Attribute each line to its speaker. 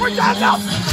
Speaker 1: Watch out now!